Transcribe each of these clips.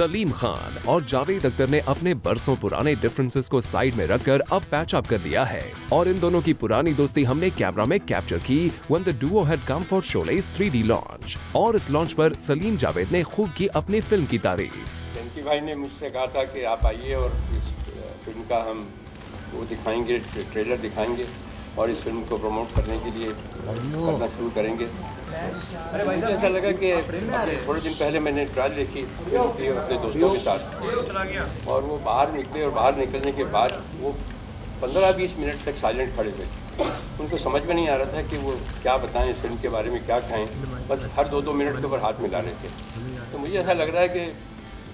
सलीम खान और जावेद अख्तर ने अपने बरसों पुराने डिफरेंसेस को साइड में रखकर अब पैच अप कर दिया है। और इन दोनों की पुरानी दोस्ती हमने कैमरा में कैप्चर की when the duo had come for Sholay's 3D launch और इस लॉन्च पर सलीम जावेद ने खूब की अपनी फ़िल्म की तारीफ़। भाई ने मुझसे कहा था कि आप आइए और इस फ़िल्म का हम वो दिखाएँगे ट्रेलर दिखाएँगे। और इस फ़िल्म को प्रमोट करने के लिए करना शुरू करेंगे। मुझे ऐसा लगा कि थोड़े दिन पहले मैंने ट्रायल देखी फ़िल्म की अपने दोस्तों के साथ। और वो बाहर निकले और बाहर निकलने के बाद वो पंद्रह बीस मिनट तक साइलेंट खड़े थे। उनको समझ में नहीं आ रहा था कि वो क्या बताएँ इस फ़िल्म के बारे में क्या कहें बस हर दो दो मिनट के ऊपर हाथ मिला रहे थे तो मुझे ऐसा लग रहा है कि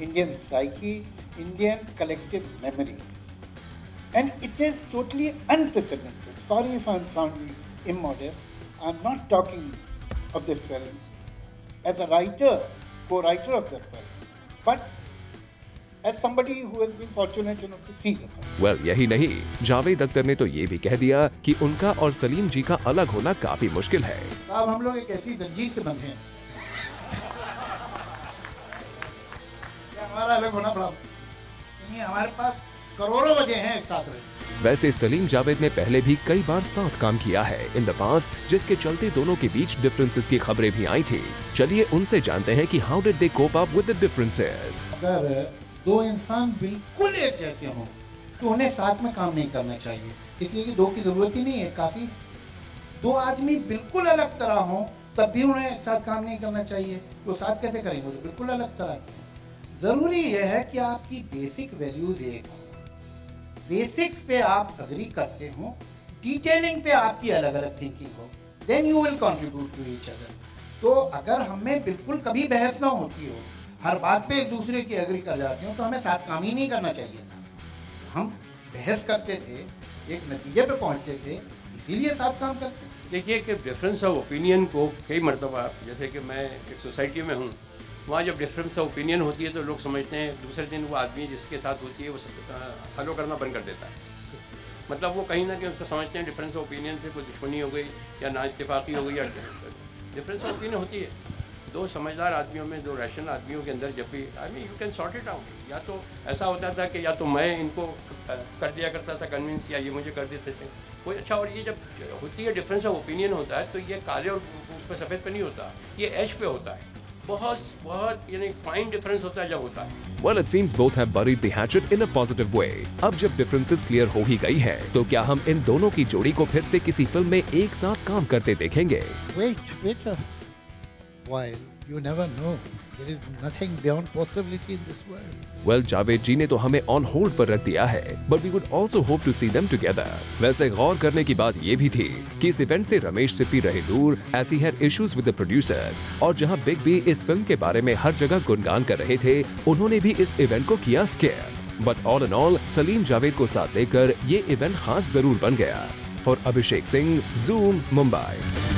Indian psyche, Indian collective memory. And it is totally unprecedented. Sorry if I'm sounding immodest. I'm not talking of this film as a writer, co-writer of this film, but as somebody who has been fortunate enough to see the film. Well well, यही नहीं जावेद अख्तर ने तो ये भी कह दिया कि उनका और सलीम जी का अलग होना काफ़ी मुश्किल है अब हम लोग एक ऐसी जंजीर से बंधे हैं हमारा अलग होना बड़ा नहीं हमारे पास करोड़ों वजह हैं एक साथ रहने वैसे सलीम जावेद ने पहले भी कई बार साथ काम किया है इन द पास्ट जिसके चलते दोनों के बीच डिफरेंसेस की खबरें भी आई थी। चलिए उनसे जानते हैं कि how did they cope up with the differences अगर दो इंसान बिल्कुल एक जैसे हों तो उन्हें साथ में काम नहीं करना चाहिए। इसलिए कि दो की ज़रूरत ही नहीं है काफ़ी दो आदमी बिल्कुल अलग तरह हों तब भी उन्हें एक साथ काम नहीं करना चाहिए। तो साथ कैसे करेंगे? वो तो बिल्कुल अलग तरह। ज़रूरी यह है कि आपकी बेसिक वैल्यूज़ एक हो। बेसिक्स पे आप अग्री करते हो डिटेलिंग पे आपकी अलग अलग थिंकिंग हो then you will contribute to each other तो अगर हमें बिल्कुल कभी बहस ना होती हो, हर बात पे एक दूसरे की एग्री कर जाते हो तो हमें साथ काम ही नहीं करना चाहिए था। हम बहस करते थे, एक नतीजे पे पहुँचते थे, इसीलिए साथ काम करते देखिए कि डिफरेंस ऑफ़ ओपिनियन को कई मरतबा जैसे कि मैं एक सोसाइटी में हूँ वहाँ जब डिफरेंस ऑफ़ ओपिनियन होती है तो लोग समझते हैं, दूसरे दिन वो आदमी जिसके साथ होती है, वो फॉलो करना बंद कर देता है। मतलब वो कहीं ना कहीं उसको समझते हैं डिफरेंस ऑफ़ ओपिनियन से कोई दुश्मनी हो गई, या ना इतफाक़ी हो गई, या डिफरेंस ऑफ़ ओपिनियन होती है। दो समझदार आदमियों में, दो रैशनल आदमियों के अंदर जब भी I mean you can sort it out या तो ऐसा होता था कि या तो मैं इनको कर दिया करता था कन्विंस या ये मुझे कर देते थे। कोई अच्छा और ये जब होती है डिफरेंस ऑफ़ ओपिनियन होता है तो ये काले और उस पर सफ़ेद पे नहीं होता, ये एश पे होता है। बहुत बहुत यानी फाइन डिफरेंस होता है जब होता है Well, it seems both have buried the hatchet in a positive way. अब जब differences clear हो ही गई है तो क्या हम इन दोनों की जोड़ी को फिर से किसी फ़िल्म में एक साथ काम करते देखेंगे Wait, wait a while. You never know. There is nothing beyond possibility in this world. Well Javed ji ने तो हमें ऑन होल्ड पर रख दिया है but we would also hope to see them together वैसे गौर करने की बात ये भी थी कि इस इवेंट से रमेश सिप्पी रहे दूर, ऐसी है इश्यूज़ विद द प्रोड्यूसर्स और जहाँ बिग बी इस फ़िल्म के बारे में हर जगह गुणगान कर रहे थे, उन्होंने भी इस इवेंट को किया scare but all in all Salim Javed को साथ लेकर ये इवेंट खास ज़रूर बन गया फॉर अभिषेक सिंह जूम मुंबई